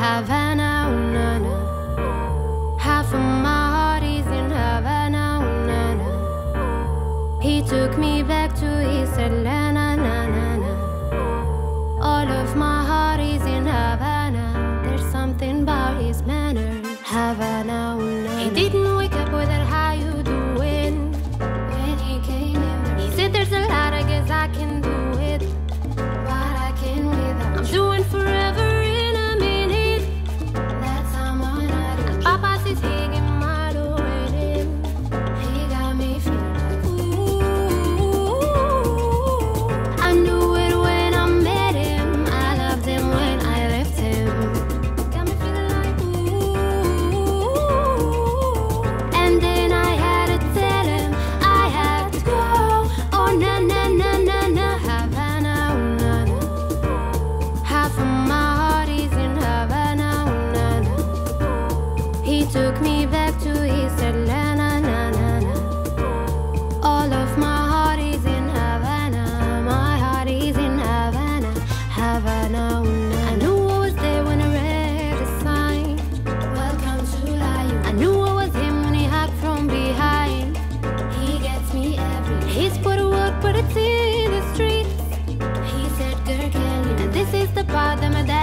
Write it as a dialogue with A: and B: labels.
A: Havana, ooh, na, na. Half of my heart is in Havana, ooh, na, na. He took me back to East Atlanta, na, na, na. All of my heart is in Havana. There's something about his manner, Havana, took me back to East Atlanta, na na na. All of my heart is in Havana, my heart is in Havana, Havana. I knew I was there when I read the sign. Welcome to life. I knew I was him when he hugged from behind. He gets me every. He's put to work, but it's in the streets. He said, "Girl, can you?" And this is the part that my daddy